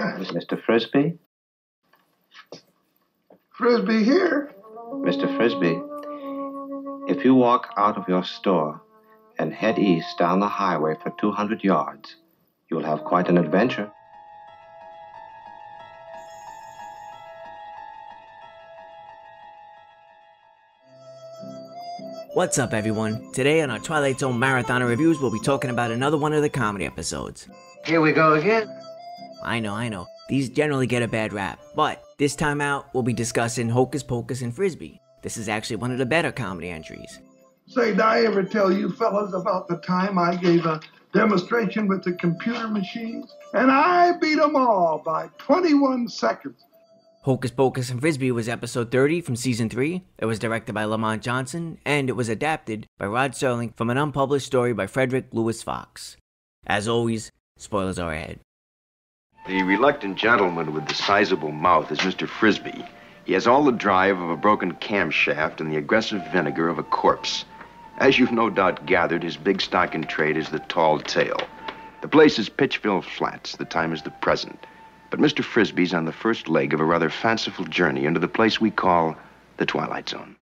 Mr. Frisby? Frisby here. Mr. Frisby, if you walk out of your store and head east down the highway for 200 yards, you'll have quite an adventure. What's up, everyone? Today on our Twilight Zone Marathon of Reviews, we'll be talking about another one of the comedy episodes. Here we go again. I know, I know. These generally get a bad rap, but this time out, we'll be discussing Hocus Pocus and Frisby. This is actually one of the better comedy entries. Say, did I ever tell you fellas about the time I gave a demonstration with the computer machines? And I beat 'em all by 21 seconds. Hocus Pocus and Frisby was episode 30 from season 3. It was directed by Lamont Johnson, and it was adapted by Rod Serling from an unpublished story by Frederick Lewis Fox. As always, spoilers are ahead. The reluctant gentleman with the sizable mouth is Mr. Frisby. He has all the drive of a broken camshaft and the aggressive vinegar of a corpse. As you've no doubt gathered, his big stock in trade is the tall tale. The place is Pitchville Flats. The time is the present. But Mr. Frisby's on the first leg of a rather fanciful journey into the place we call the Twilight Zone.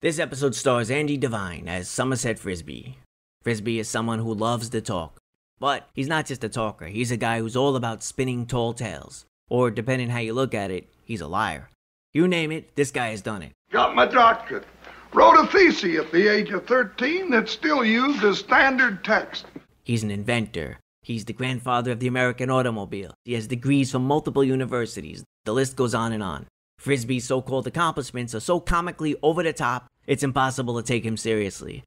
This episode stars Andy Devine as Somerset Frisby. Frisby is someone who loves to talk. But he's not just a talker, he's a guy who's all about spinning tall tales. Or, depending how you look at it, he's a liar. You name it, this guy has done it. Got my doctorate. Wrote a thesis at the age of 13 that's still used as standard text. He's an inventor. He's the grandfather of the American automobile. He has degrees from multiple universities. The list goes on and on. Frisby's so called accomplishments are so comically over the top, it's impossible to take him seriously.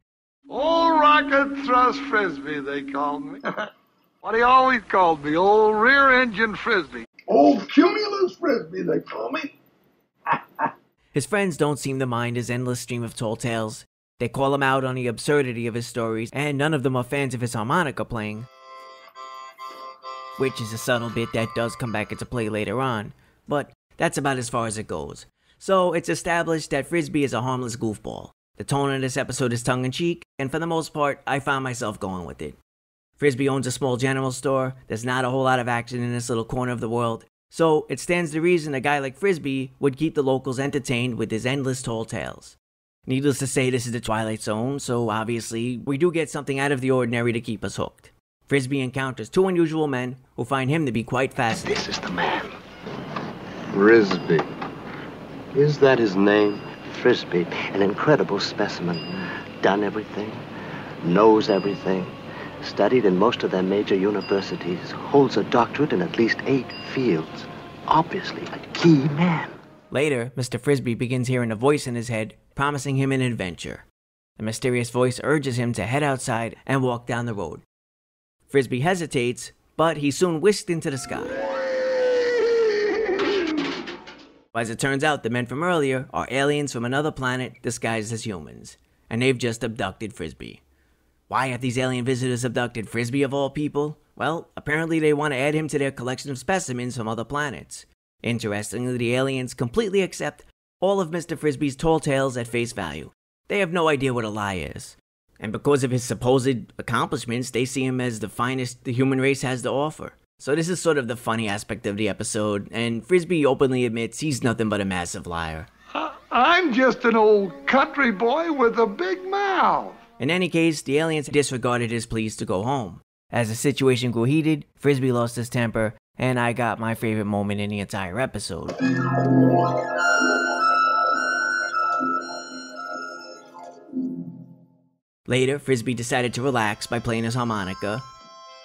Old rocket thrust frisby, they called me. what he always called me, old rear engine frisby. Old cumulus frisby, they call me. His friends don't seem to mind his endless stream of tall tales. They call him out on the absurdity of his stories, and none of them are fans of his harmonica playing. Which is a subtle bit that does come back into play later on, but that's about as far as it goes. So it's established that Frisby is a harmless goofball. The tone of this episode is tongue in cheek, and for the most part, I found myself going with it. Frisby owns a small general store, there's not a whole lot of action in this little corner of the world, so it stands to reason a guy like Frisby would keep the locals entertained with his endless tall tales. Needless to say, this is the Twilight Zone, so obviously, we do get something out of the ordinary to keep us hooked. Frisby encounters two unusual men who find him to be quite fascinating. This is the man. Frisby. Is that his name? Frisby, an incredible specimen. Done everything, knows everything, studied in most of their major universities, holds a doctorate in at least eight fields. Obviously, a key man. Later, Mr. Frisby begins hearing a voice in his head promising him an adventure. The mysterious voice urges him to head outside and walk down the road. Frisby hesitates, but he's soon whisked into the sky. As it turns out, the men from earlier are aliens from another planet disguised as humans, and they've just abducted Frisby. Why have these alien visitors abducted Frisby of all people? Well, apparently they want to add him to their collection of specimens from other planets. Interestingly, the aliens completely accept all of Mr. Frisby's tall tales at face value. They have no idea what a lie is. And because of his supposed accomplishments, they see him as the finest the human race has to offer. So this is sort of the funny aspect of the episode, and Frisby openly admits he's nothing but a massive liar. I'm just an old country boy with a big mouth. In any case, the aliens disregarded his pleas to go home. As the situation grew heated, Frisby lost his temper, and I got my favorite moment in the entire episode. Later, Frisby decided to relax by playing his harmonica,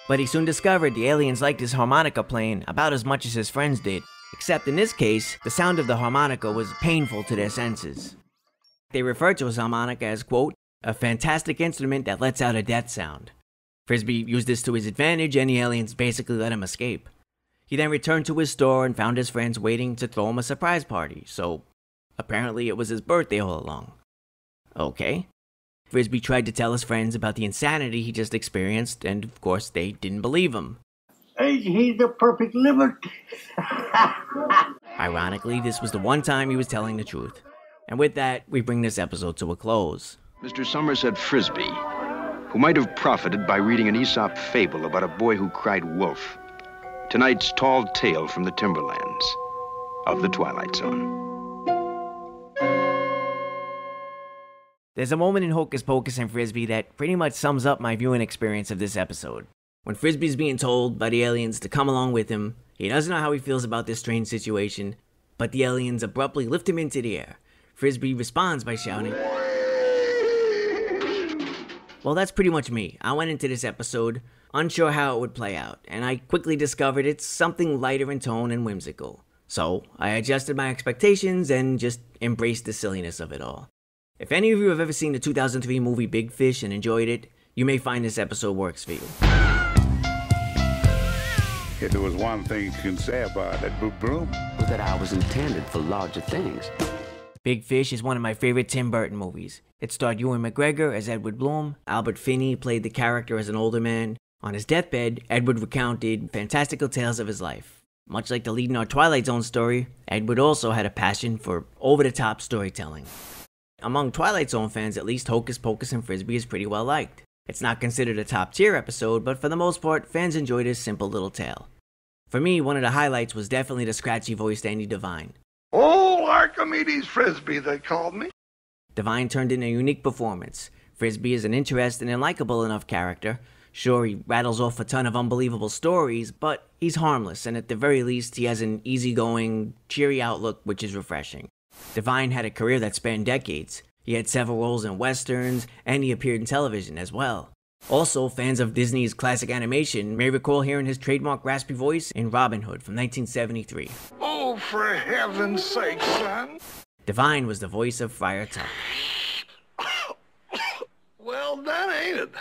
but he soon discovered the aliens liked his harmonica playing about as much as his friends did, except in this case, the sound of the harmonica was painful to their senses. They referred to his harmonica as, quote, a fantastic instrument that lets out a death sound. Frisby used this to his advantage, and the aliens basically let him escape. He then returned to his store and found his friends waiting to throw him a surprise party, so apparently it was his birthday all along. Okay. Frisby tried to tell his friends about the insanity he just experienced, and of course, they didn't believe him. Ain't he the perfect liver? Ironically, this was the one time he was telling the truth. And with that, we bring this episode to a close. Mr. Somerset Frisby, who might have profited by reading an Aesop fable about a boy who cried wolf. tonight's tall tale from the timberlands of the Twilight Zone. There's a moment in Hocus Pocus and Frisby that pretty much sums up my viewing experience of this episode. When Frisby's being told by the aliens to come along with him, he doesn't know how he feels about this strange situation, but the aliens abruptly lift him into the air. Frisby responds by shouting, Well, that's pretty much me. I went into this episode unsure how it would play out, and I quickly discovered it's something lighter in tone and whimsical. So, I adjusted my expectations and just embraced the silliness of it all. If any of you have ever seen the 2003 movie Big Fish and enjoyed it, you may find this episode works for you. If there was one thing you can say about it, boom, boom. Was that I was intended for larger things. Big Fish is one of my favorite Tim Burton movies. It starred Ewan McGregor as Edward Bloom. Albert Finney played the character as an older man. On his deathbed, Edward recounted fantastical tales of his life. Much like the lead in our Twilight Zone story, Edward also had a passion for over the top storytelling. Among Twilight Zone fans, at least, Hocus Pocus and Frisby is pretty well liked. It's not considered a top tier episode, but for the most part, fans enjoyed this simple little tale. For me, one of the highlights was definitely the scratchy voiced Andy Devine. Old Archimedes Frisby, they called me. Devine turned in a unique performance. Frisby is an interesting and likable enough character. Sure, he rattles off a ton of unbelievable stories, but he's harmless, and at the very least, he has an easygoing, cheery outlook, which is refreshing. Devine had a career that spanned decades. He had several roles in westerns, and he appeared in television as well. Also, fans of Disney's classic animation may recall hearing his trademark raspy voice in Robin Hood from 1973. Oh, for heaven's sake, son. Devine was the voice of Friar Tuck. well that ain't it?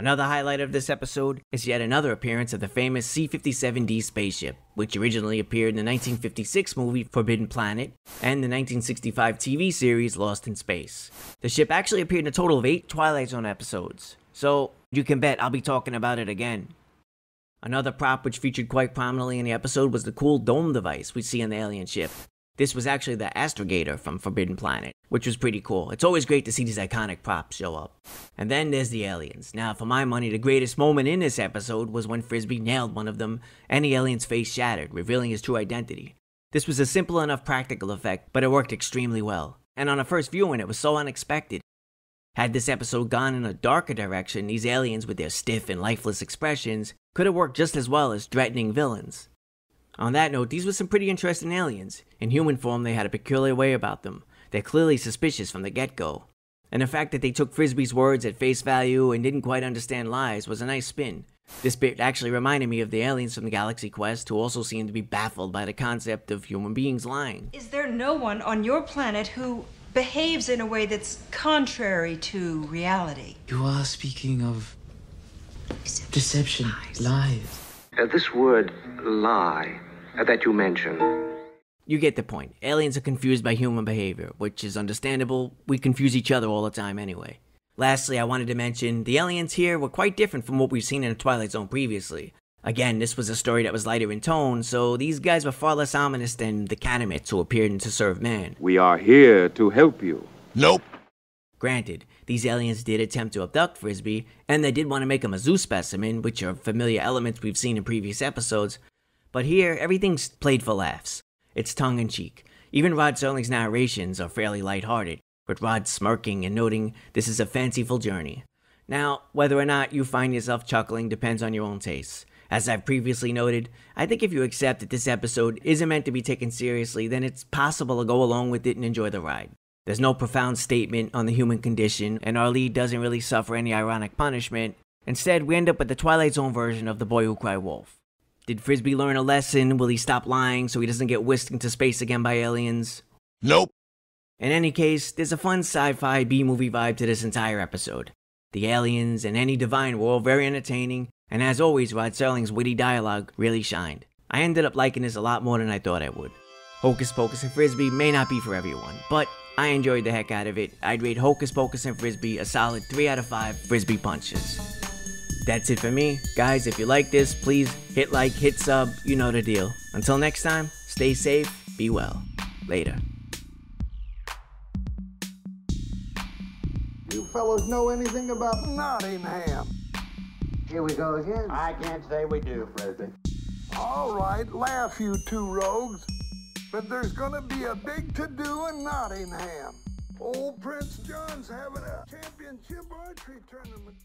Another highlight of this episode is yet another appearance of the famous C 57D spaceship, which originally appeared in the 1956 movie Forbidden Planet and the 1965 TV series Lost in Space. The ship actually appeared in a total of eight Twilight Zone episodes, so you can bet I'll be talking about it again. Another prop which featured quite prominently in the episode was the cool dome device we see on the alien ship. This was actually the Astrogator from Forbidden Planet, which was pretty cool. It's always great to see these iconic props show up. And then there's the aliens. Now, for my money, the greatest moment in this episode was when Frisby nailed one of them and the alien's face shattered, revealing his true identity. This was a simple enough practical effect, but it worked extremely well. And on a first viewing, it was so unexpected. Had this episode gone in a darker direction, these aliens, with their stiff and lifeless expressions, could have worked just as well as threatening villains. On that note, these were some pretty interesting aliens. In human form, they had a peculiar way about them. They're clearly suspicious from the get go. And the fact that they took Frisby's words at face value and didn't quite understand lies was a nice spin. This bit actually reminded me of the aliens from the Galaxy Quest who also seemed to be baffled by the concept of human beings lying. Is there no one on your planet who behaves in a way that's contrary to reality? You are speaking of deception, lies. lies. Uh, this word, lie, Uh, that you mentioned. You get the point. Aliens are confused by human behavior, which is understandable. We confuse each other all the time anyway. Lastly, I wanted to mention the aliens here were quite different from what we've seen in the Twilight Zone previously. Again, this was a story that was lighter in tone, so these guys were far less ominous than the Canamites who appeared in To Serve Man. We are here to help you. Nope. Granted, these aliens did attempt to abduct Frisby, and they did want to make him a zoo specimen, which are familiar elements we've seen in previous episodes, but here, everything's played for laughs. It's tongue in cheek. Even Rod Serling's narrations are fairly light-hearted, with Rod smirking and noting this is a fanciful journey. Now, whether or not you find yourself chuckling depends on your own tastes. As I've previously noted, I think if you accept that this episode isn't meant to be taken seriously, then it's possible to go along with it and enjoy the ride. There's no profound statement on the human condition, and our lead doesn't really suffer any ironic punishment. Instead, we end up with the Twilight Zone version of The Boy Who Cried Wolf. Did Frisby learn a lesson? Will he stop lying so he doesn't get whisked into space again by aliens? Nope. In any case, there's a fun sci fi B movie vibe to this entire episode. The aliens and Andy Devine were all very entertaining, and as always, Rod Serling's witty dialogue really shined. I ended up liking this a lot more than I thought I would. Hocus Pocus and Frisby may not be for everyone, but I enjoyed the heck out of it. I'd rate Hocus Pocus and Frisby a solid 3 out of 5 Frisby punches. That's it for me. Guys, if you like this, please hit like, hit sub, you know the deal. Until next time, stay safe, be well. Later. You fellows know anything about Nottingham? Here we go again. I can't say we do, Frisby. All right, laugh, you two rogues. But there's gonna be a big to-do in Nottingham. Old Prince John's having a championship archery tournament.